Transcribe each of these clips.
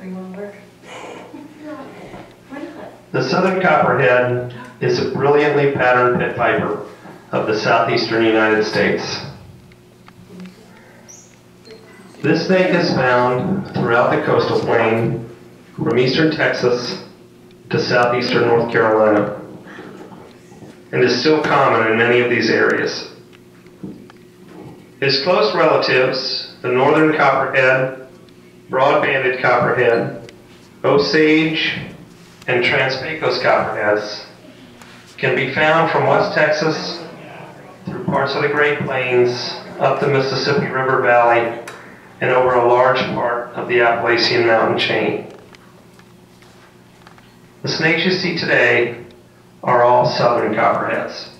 So you wanna? Why not? The southern copperhead is a brilliantly patterned pit viper of the southeastern United States. This snake is found throughout the coastal plain from eastern Texas to southeastern North Carolina and is still common in many of these areas. His close relatives, the northern copperhead, broad-banded copperhead, Osage, and Trans-Pecos copperheads can be found from West Texas through parts of the Great Plains, up the Mississippi River Valley, and over a large part of the Appalachian mountain chain. The snakes you see today are all southern copperheads.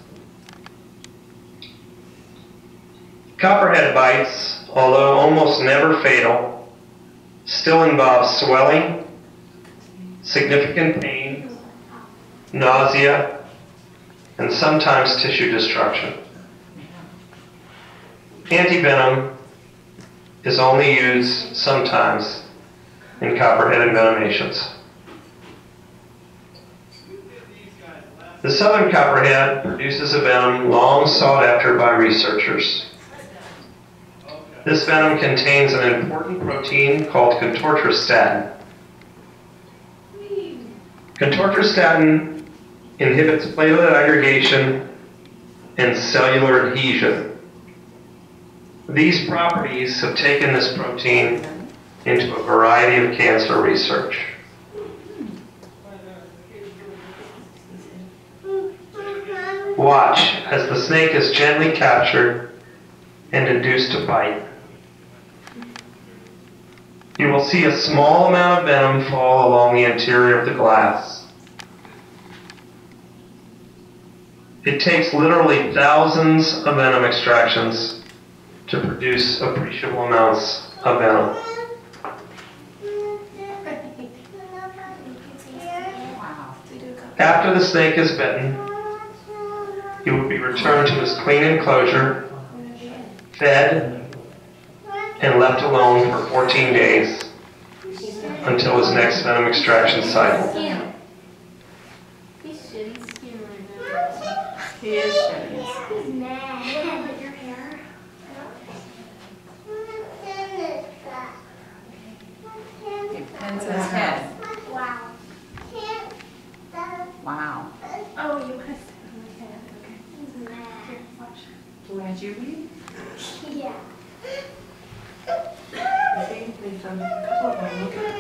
Copperhead bites, although almost never fatal, still involves swelling, significant pain, nausea, and sometimes tissue destruction. Antivenom is only used sometimes in copperhead envenomations. The southern copperhead produces a venom long sought after by researchers. This venom contains an important protein called contortristatin. Contortristatin inhibits platelet aggregation and cellular adhesion. These properties have taken this protein into a variety of cancer research. Watch as the snake is gently captured and induced to bite. You will see a small amount of venom fall along the interior of the glass. It takes literally thousands of venom extractions to produce appreciable amounts of venom. After the snake is bitten, he will be returned to his clean enclosure, fed, and left alone for 14 days until his next venom extraction cycle. He's shitty skin right now. He is shitty. He's mad. Your hair. He pins his uh-huh. head. Wow. Wow. Oh, you want to sit my head? Okay. He's mad. Here, watch. Would you be? Yeah. 对，对，对，对，对。